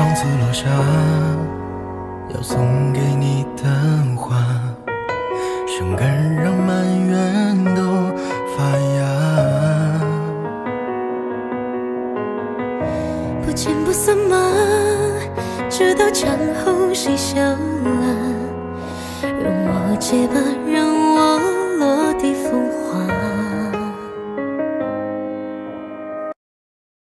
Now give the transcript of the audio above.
上次落下要送给你的花，生根让满园都发芽。不见不散吗？直到墙后谁笑了，容我结疤，让我落。